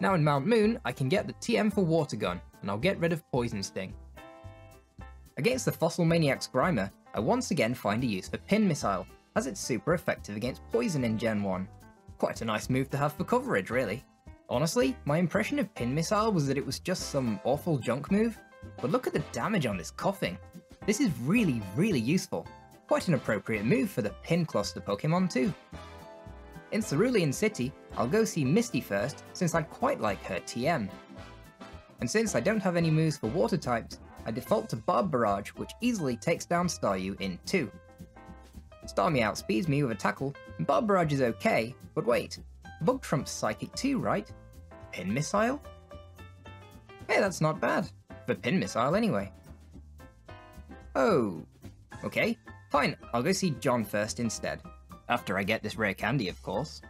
Now in Mount Moon, I can get the TM for Water Gun, and I'll get rid of Poison Sting. Against the Fossil Maniac's Grimer, I once again find a use for Pin Missile, as it's super effective against Poison in Gen 1. Quite a nice move to have for coverage, really. Honestly, my impression of Pin Missile was that it was just some awful junk move, but look at the damage on this Koffing. This is really, really useful. Quite an appropriate move for the Pin Cluster Pokemon too. In Cerulean City, I'll go see Misty first, since I quite like her TM. And since I don't have any moves for water types, I default to Barb Barrage, which easily takes down Staryu in 2. Starmie outspeeds me with a tackle, and Barb Barrage is okay, but wait, Bug trumps Psychic too, right? Pin Missile? Hey, that's not bad. For Pin Missile, anyway. Oh, okay. Fine, I'll go see John first instead. After I get this rare candy, of course.